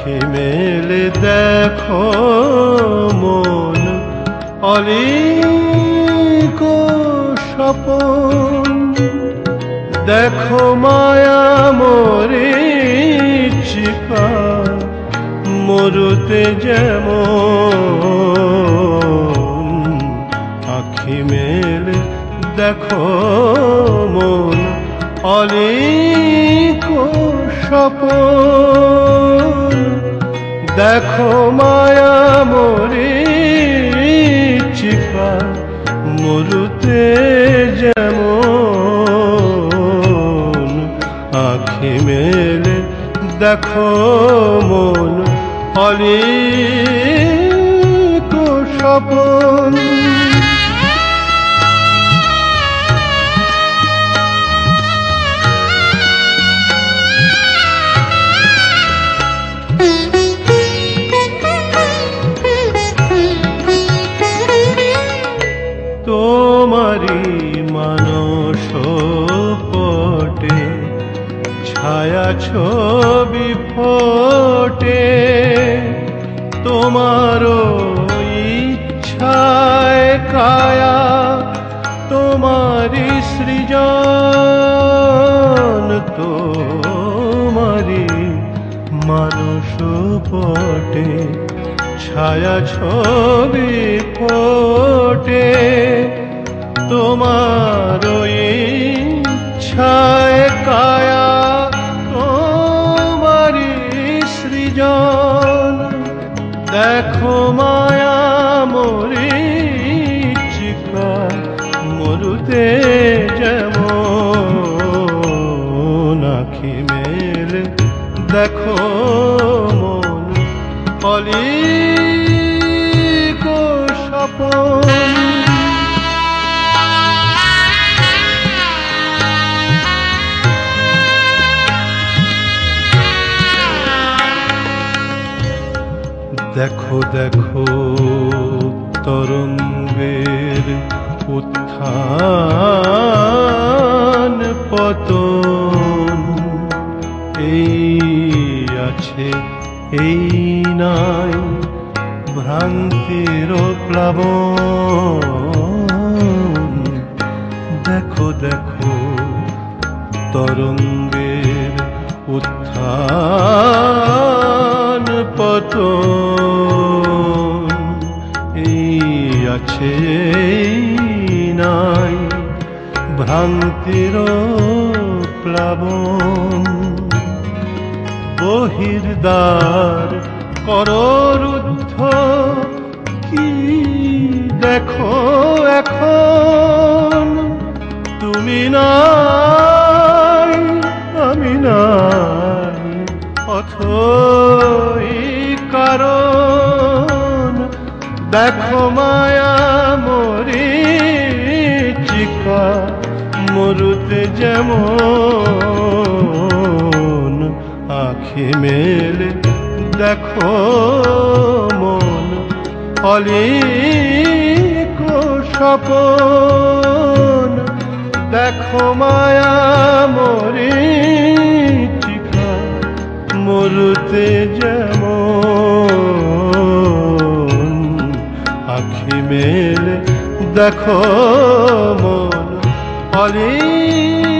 আখি মেলে দেখো মন। অলিক স্বপন। দেখো মায়া মরিচিকা মরুতে যেমন। আখি মেলে দেখো মন। অলিক স্বপন। দেখো মায়া মরি চিকা মরুতে যেমন আখি মেলে দেখো মন অলিক স্বপন। ছবি ফোটে তোমার ইচ্ছায় কায়া তোমারি সৃজন তোমারি মানুষ পটে ছায়া ছবি ফোটে তোমার ইচ্ছায় কায়া। মরুতে যেমন আখি দেখো মন অলিক স্বপন। দেখো দেখো তরঙ্গের উত্থান পতন। এই আছে এই নাই ভ্রান্তির প্লাব দেখো দেখো তরঙ্গের ভ্রান্তির প্লাবন। বহির্দ্বার কররুদ্ধ কি দেখো এখন? তুমি নাই, আমি নাই, অথই কারণ। দেখো মায়া মরি চিকা মরুতে যেমন আখি মেলে, দেখো মন। অলিক স্বপন, দেখো মায়া মরি মরুতে যেমন আখি মেলে, দেখো মন। অলিক